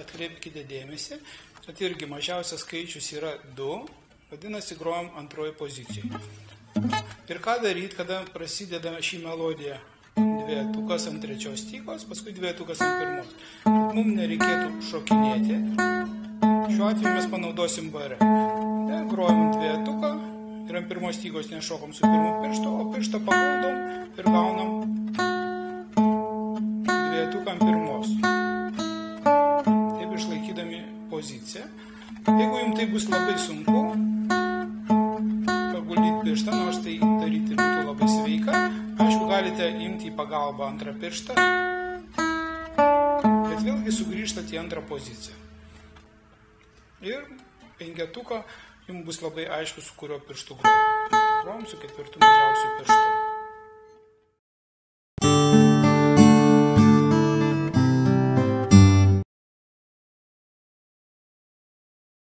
atkreipkite dėmesį, kad irgi mažiausias skaičius yra 2, vadinasi, grojam antroji pozicijoje. Ir ką daryti, kada prasideda šį melodiją? Dvietukas ant trečios stygos, paskui dvietukas ant pirmos. Mums nereikėtų šokinėti. Šiuo atveju mes panaudosim barę. Grojam dvietuką ir ant pirmos stygos nešokom su pirmu pirštu, o pirštą pagaudom ir gaunam dvietuką ant pirmos. Poziciją. Jeigu jums tai bus labai sunku, paguldyti pirštą, nors tai daryti būtų labai sveika, aišku, galite imti į pagalbą antrą pirštą, bet vėlgi sugrįžtate į antrą poziciją. Ir penketuką jums bus labai aišku, su kuriuo pirštu grojam. Grojam su ketvirtu mažiausiu pirštu.